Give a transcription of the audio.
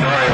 Sorry.